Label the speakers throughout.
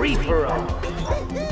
Speaker 1: free-for-all.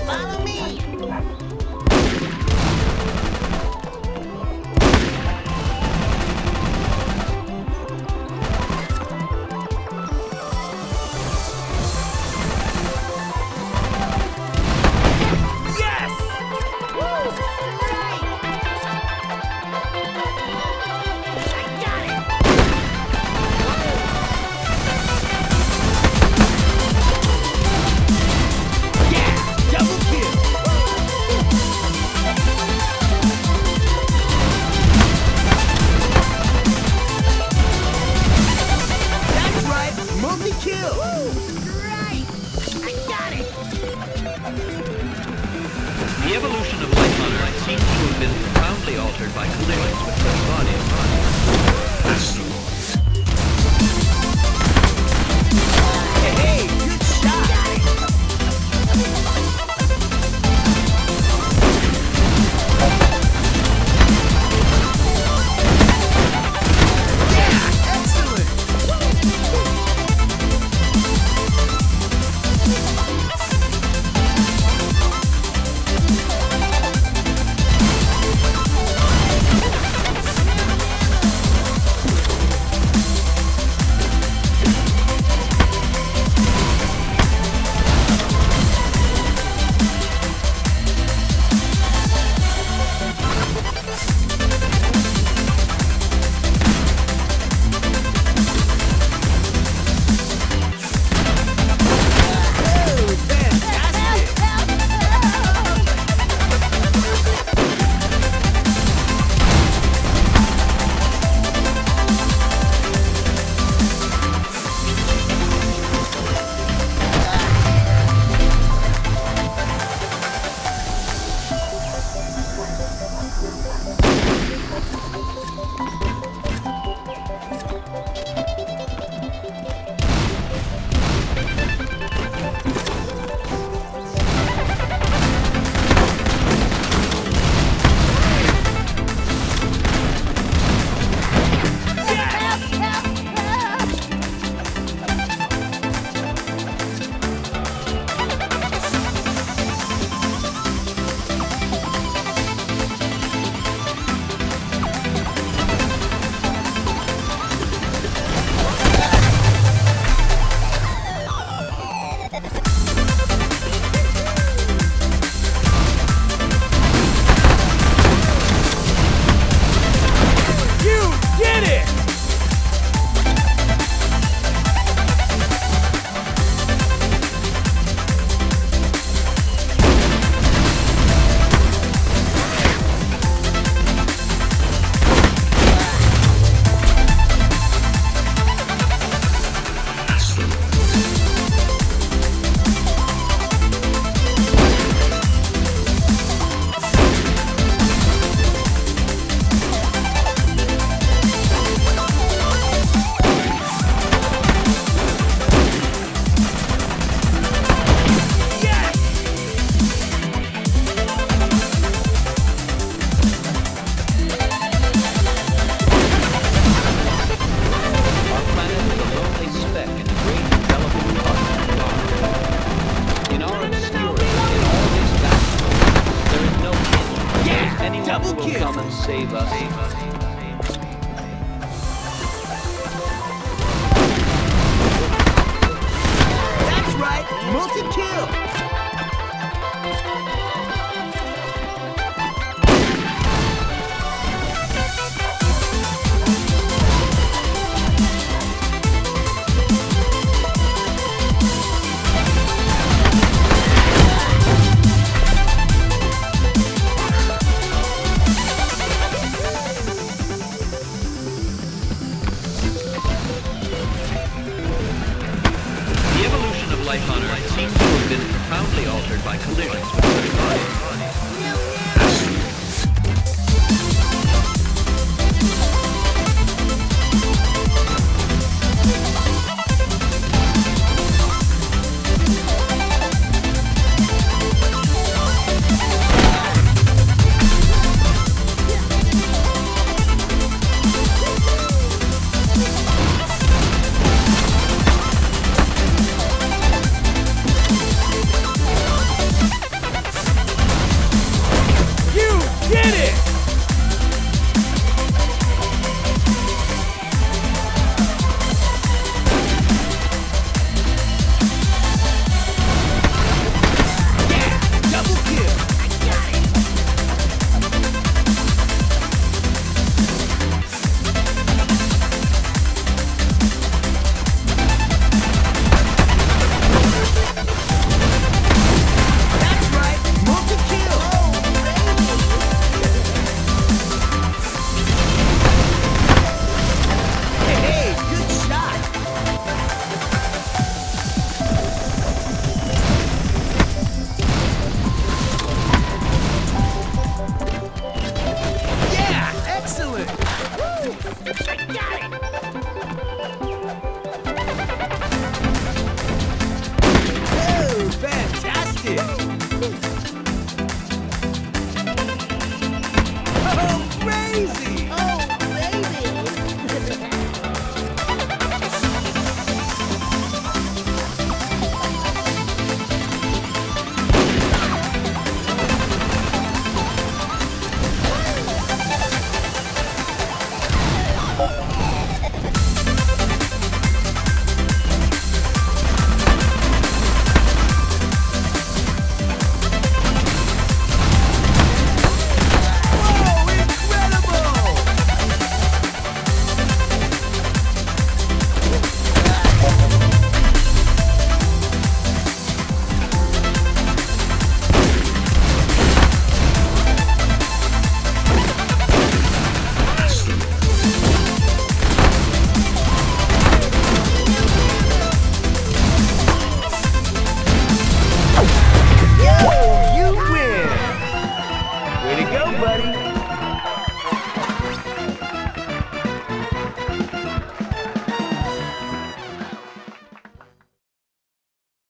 Speaker 2: Right!
Speaker 1: Multi-kill!
Speaker 2: Right. I got it.
Speaker 3: The evolution of Light Runner seems to have been profoundly altered by collisions with such bodies.
Speaker 1: Hey, double
Speaker 3: will
Speaker 1: kill.
Speaker 3: come and save us. Of Light Runner seems to have been profoundly altered by collisions with such bodies.